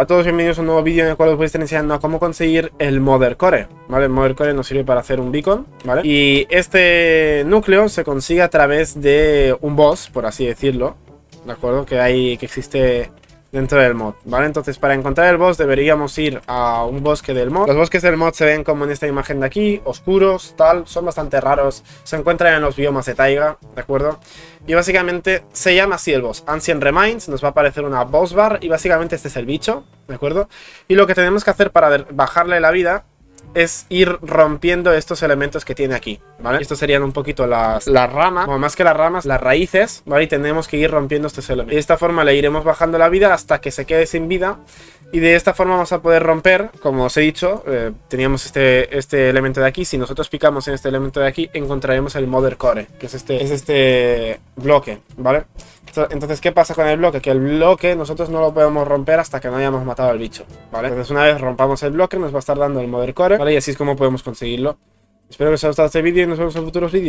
Hola a todos, bienvenidos a un nuevo vídeo en el cual os voy a estar enseñando a cómo conseguir el Mother Core, ¿vale? El Mother Core nos sirve para hacer un beacon, ¿vale? Y este núcleo se consigue a través de un boss, por así decirlo, ¿de acuerdo? Que hay, que existe dentro del mod, ¿vale? Entonces para encontrar el boss deberíamos ir a un bosque del mod. Los bosques del mod se ven como en esta imagen de aquí, oscuros, tal, son bastante raros, se encuentran en los biomas de taiga, ¿de acuerdo? Y básicamente se llama así el boss, Ancient Reminds, nos va a aparecer una boss bar y básicamente este es el bicho, ¿de acuerdo? Y lo que tenemos que hacer para bajarle la vida es ir rompiendo estos elementos que tiene aquí, ¿vale? Estos serían un poquito las, las ramas, o más que las ramas, las raíces, ¿vale? Y tenemos que ir rompiendo estos elementos. De esta forma le iremos bajando la vida hasta que se quede sin vida. Y de esta forma vamos a poder romper, como os he dicho, eh, teníamos este, este elemento de aquí. Si nosotros picamos en este elemento de aquí, encontraremos el Mother Core, que es este, es este bloque, ¿vale? Entonces, ¿qué pasa con el bloque? Que el bloque nosotros no lo podemos romper hasta que no hayamos matado al bicho, ¿vale? Entonces, una vez rompamos el bloque, nos va a estar dando el Mother Core, ¿vale? Y así es como podemos conseguirlo. Espero que os haya gustado este vídeo y nos vemos en futuros vídeos.